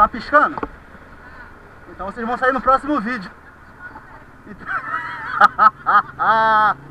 Tá piscando? Então vocês vão sair no próximo vídeo. Então...